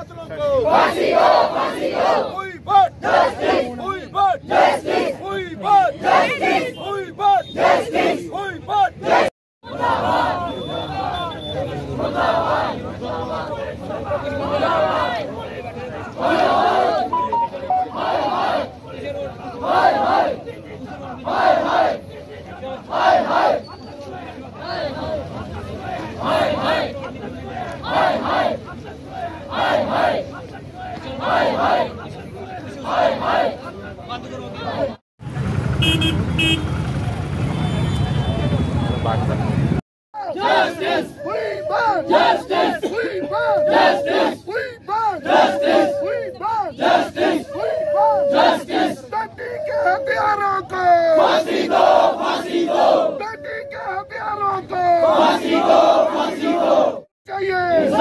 फांसी दो फांसी दो बेटी के कत्ल को फांसी दो Bạc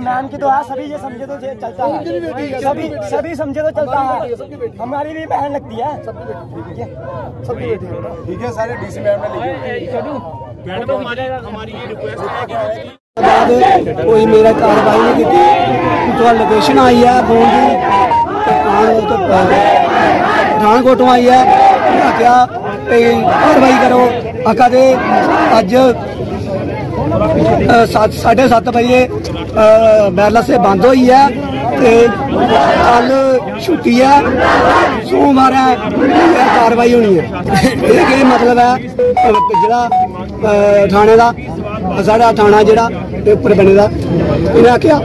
मैम की तो है सभी ये समझे तो चलता है। सभी सभी समझे तो चलता है। हमारी भी बहन लगती है। ठीक है? सारे डीसी मैम कोई मेरा कार्रवाई नहीं की तो लोकेशन आई है फ़ोन की। तो पठानकोटों तो- आई है। क्या ਤੇ ਕਾਰਵਾਈ ਕਰੋ। ਆਖਾ ਦੇ ਅੱਜ ਅ, ਸੱਤ- ਸਾਢੇ 7 ਵਜੇ ਅ, ਸੇ ਬੰਦ ਹੋਈ ਹੈ ਤੇ ਕੱਲ ਛੁੱਟੀ ਹੈ। ਸੋਮਵਾਰ ਹੈ ਕਾਰਵਾਈ ਹੋਣੀ ਹੈ। ਇਹ ਕੀ ਮਤਲਬ ਹੈ? ਜਿਹੜਾ ਥਾਣੇ ਦਾ ਸਾਡਾ ਥਾਣਾ ਜਿਹੜਾ ਤੇ ਉੱਪਰ ਬਣੇ ਦਾ। ਇਹਨੇ ਆਖਿਆ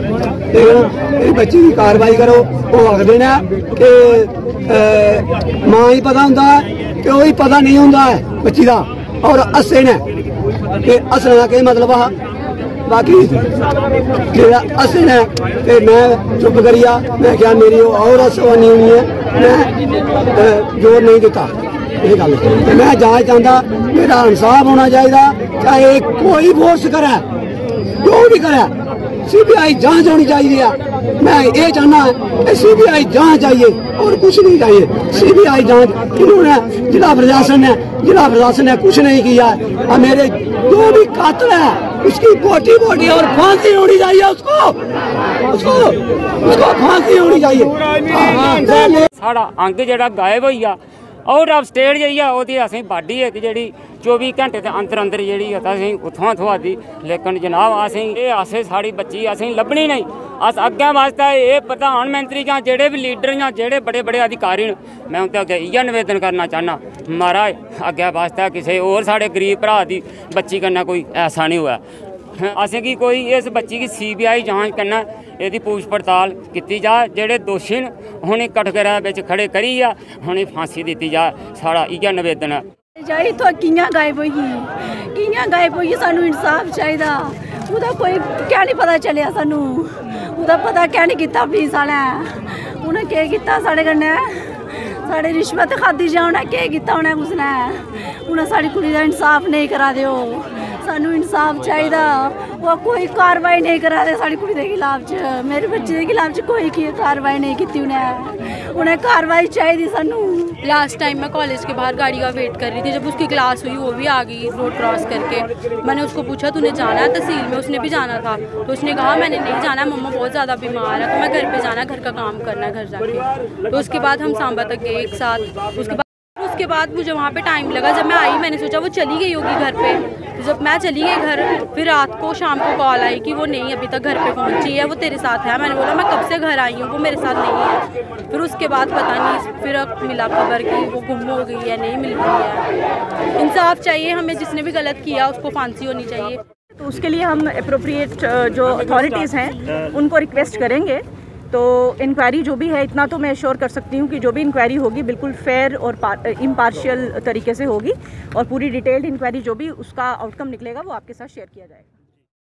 ਤੇ ਇਹ ਬੱਚੀ ਦੀ ਕਾਰਵਾਈ ਕਰੋ। ਉਹ ਆਖਦੇ ਨੇ ਕਿ ਮਾਂ ਹੀ ਪਤਾ ਹੁੰਦਾ ਹੈ ਉਹ ਹੀ ਪਤਾ ਨਹੀਂ ਹੁੰਦਾ ਹੈ ਬੱਚੀ ਦਾ, ਔਰ ਅਸੇ ਨੇ। ਤੇ ਅਸਲ ਦਾ ਕੀ ਮਤਲਬ ਆ? ਬਾਕੀ ਜਿਹੜਾ ਅਸੇ ਨੇ, ਤੇ ਮੈਂ ਚੁੱਪ ਕਰੀਆ ਮੈਂ ਕਿਹਾ ਮੇਰੀ ਉਹ ਔਰ ਅਸਵਾਨੀ ਹੋਣੀ ਹੈ। ਮੈਂ ਜ਼ੋਰ ਨਹੀਂ ਦਿੱਤਾ। ਇਹ ਗੱਲ। ਮੈਂ ਜਾਂਚ ਚਾਹੁੰਦਾ, ਮੇਰਾ ਇਨਸਾਫ ਹੋਣਾ ਚਾਹੀਦਾ, ਚਾਹੇ ਕੋਈ ਫੋਰਸ ਕਰੇ, ਜੋ ਵੀ ਕਰੇ। सीबीआई जाँच होनी चाहिए। मैं ये चाहना है सीबीआई जाँच जाइए और कुछ नहीं चाहिए सीबीआई जाँच इन्होंने जिला प्रशासन ने जिला प्रशासन ने कुछ नहीं किया। और मेरे जो भी कातल है, उसकी बोटी बोटी और फांसी होनी चाहिए उसको। उसको उसको फांसी होनी चाहिए। साढ़ा अंग जरा गायब हो गया ਆਊਟ ਆਫ ਸਟੇਟ ਜਿਹੜੀ ਆ ਉਹਦੀ ਅਸੀਂ ਬਾਡੀ ਇੱਕ ਜਿਹੜੀ 24 ਘੰਟੇ ਦੇ ਅੰਦਰ ਅੰਦਰ ਜਿਹੜੀ ਆ, ਤਾਂ ਅਸੀਂ ਉਥੋਂ ਥਵਾਦੀ ਲੇਕਿਨ ਜਨਾਬ, ਅਸੀਂ ਇਹ ਆਸੇ ਸਾਡੀ ਬੱਚੀ ਅਸੀਂ ਲੱਭਣੀ ਨਹੀਂ। ਅਸ ਅੱਗੇ ਵਾਸਤੇ ਇਹ ਪ੍ਰਧਾਨ ਮੰਤਰੀ ਜਾਂ ਜਿਹੜੇ ਵੀ ਲੀਡਰ ਜਾਂ ਜਿਹੜੇ ਬੜੇ ਬੜੇ ਅਧਿਕਾਰੀ ਨੇ, ਮੈਂ ਉਹਨਾਂ ਅੱਗੇ ਇਹ ਨਿਵੇਦਨ ਕਰਨਾ ਚਾਹਨਾ ਮਹਾਰਾਜ, ਅੱਗੇ ਵਾਸਤੇ ਕਿਸੇ ਹੋਰ ਸਾਡੇ ਗਰੀਬ ਭਰਾ ਦੀ ਬੱਚੀ ਕਰਨਾ ਕੋਈ ਐਸਾ ਨਹੀਂ ਹੋਇਆ। ਅਸੀਂ ਕੀ ਕੋਈ ਇਸ ਬੱਚੀ ਦੀ ਸੀਬੀਆਈ ਜਾਂਚ ਕਰਨਾ? ਇਹਦੀ ਪੂਛ ਪੜਤਾਲ ਕੀਤੀ ਜਾ, ਜਿਹੜੇ ਦੋਸ਼ੀ ਨੇ, ਹੁਣੇ ਕਟਗਰਾ ਵਿੱਚ ਖੜੇ ਕਰੀ ਆ, ਹੁਣੇ ਫਾਂਸੀ ਦਿੱਤੀ ਜਾ ਸਾਡਾ ਇਹ ਨਿਵੇਦਨ। ਹੈ ਜਾਈ ਤੋਂ ਕਿੰਨਾ ਗਾਇਬ ਹੋਈ? ਕਿੰਨਾ ਗਾਇਬ ਹੋਈ ਸਾਨੂੰ ਇਨਸਾਫ ਚਾਹੀਦਾ? ਉਹਦਾ ਕੋਈ ਕਿਆ ਨਹੀਂ ਪਤਾ ਚੱਲਿਆ ਸਾਨੂੰ? ਉਹਦਾ ਪਤਾ ਕਿਆ ਨਹੀਂ ਕੀਤਾ ਪੁਲਿਸ ਵਾਲਾ ਉਹਨੇ ਕੀ ਕੀਤਾ ਸਾਡੇ ਕन्नै ਸਾਡੇ ਰਿਸ਼ਵਤ ਖਾਦੀ ਜਾ ਉਹਨੇ ਕੀ ਕੀਤਾ ਉਹਨੇ ਉਸਨੇ? ਉਹਨੇ ਸਾਡੀ ਕੁੜੀ ਦਾ ਇਨਸਾਫ ਨਹੀਂ ਕਰਾ ਦਿਓ। ਸਾਨੂੰ ਇਨਸਾਫ ਚਾਹੀਦਾ ਉਹ ਕੋਈ ਕਾਰਵਾਈ ਨਹੀਂ ਕਰਾ ਦੇ ਸਾਡੀ ਕੁੜੀ ਦੇ ਖਿਲਾਫ ਚ ਮੇਰੇ ਬੱਚੇ ਦੇ ਖਿਲਾਫ ਚ ਕੋਈ ਕੀ ਕਾਰਵਾਈ ਨਹੀਂ ਕੀਤੀ ਉਹਨੇ ਉਹਨੇ ਕਾਰਵਾਈ ਚਾਹੀਦੀ ਸਾਨੂੰ लास्ट टाइम मैं कॉलेज के बाहर गाड़ी का वेट कर रही थी जब उसकी क्लास हुई वो भी आ गई रोड क्रॉस करके मैंने उसको पूछा तूने जाना है तहसील में उसने भी जाना था तो उसने कहा मैंने नहीं जाना मम्मा बहुत ज़्यादा बीमार है तो मैं घर पे जाना घर का काम करना है घर जाके तो उसके बाद हम सांबा तक गए एक साथ उसके बाद उसके बाद मुझे वहाँ पे टाइम लगा। जब मैं आई, मैंने सोचा वो चली गई होगी घर पे। तो जब मैं चली गई घर, फिर रात को, शाम को कॉल आई कि वो नहीं अभी तक घर पे पहुँची है, वो तेरे साथ है। मैंने बोला, मैं कब से घर आई हूँ? वो मेरे साथ नहीं है। फिर उसके बाद पता नहीं, फिर मिला खबर कि वो गुम हो गई है, नहीं मिल रही है। इंसाफ चाहिए हमें, जिसने भी गलत किया, उसको फांसी होनी चाहिए। तो उसके लिए हम अप्रोप्रिएट जो अथॉरिटीज़ हैं, उनको रिक्वेस्ट करेंगे। तो इंक्वायरी जो भी है, इतना तो मैं श्योर कर सकती हूँ कि जो भी इंक्वायरी होगी, बिल्कुल फेयर और इम्पार्शियल तरीके से होगी और पूरी डिटेल्ड इंक्वायरी जो भी उसका आउटकम निकलेगा, वो आपके साथ शेयर किया जाएगा।